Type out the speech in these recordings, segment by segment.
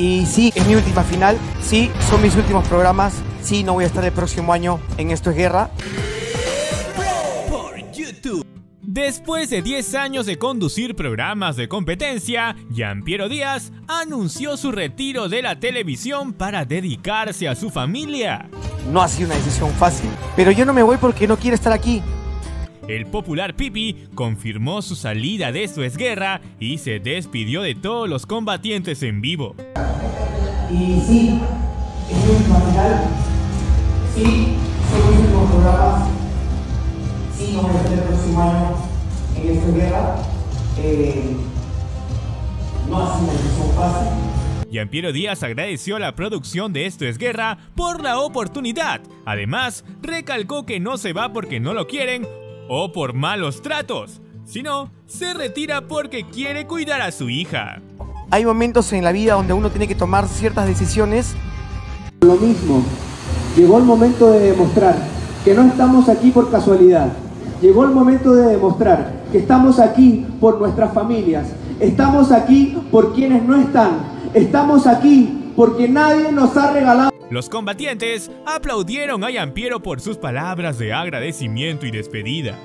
Y sí, es mi última final, sí, son mis últimos programas, sí, no voy a estar el próximo año en Esto es Guerra. Después de 10 años de conducir programas de competencia, Piero Díaz anunció su retiro de la televisión para dedicarse a su familia. No ha sido una decisión fácil, pero yo no me voy porque no quiero estar aquí. El popular Pipi confirmó su salida de su esguerra y se despidió de todos los combatientes en vivo. Y sí, es última final, sí, mis últimos programas, sí, no voy a el próximo año en esta guerra. Eh, no ha sido decisión fácil. Giampiero Díaz agradeció a la producción de Esto es Guerra por la oportunidad. Además, recalcó que no se va porque no lo quieren o por malos tratos, sino se retira porque quiere cuidar a su hija. Hay momentos en la vida donde uno tiene que tomar ciertas decisiones. Lo mismo, llegó el momento de demostrar que no estamos aquí por casualidad. Llegó el momento de demostrar que estamos aquí por nuestras familias. Estamos aquí por quienes no están. Estamos aquí porque nadie nos ha regalado. Los combatientes aplaudieron a Yampiero por sus palabras de agradecimiento y despedida.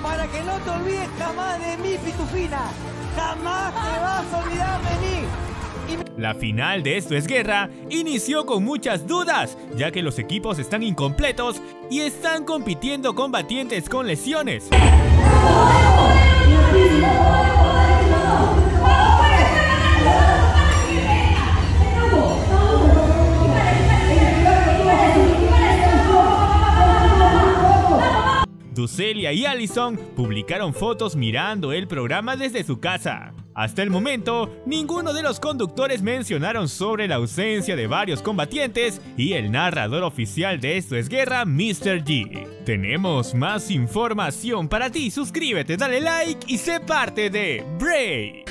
Para que no te olvides jamás de mí, Pitufina. Jamás te vas a olvidar de mí. La final de Esto es Guerra inició con muchas dudas, ya que los equipos están incompletos y están compitiendo combatientes con lesiones. Ducelia y Allison publicaron fotos mirando el programa desde su casa. Hasta el momento, ninguno de los conductores mencionaron sobre la ausencia de varios combatientes y el narrador oficial de Esto es Guerra, Mr. G. Tenemos más información para ti, suscríbete, dale like y sé parte de Bray.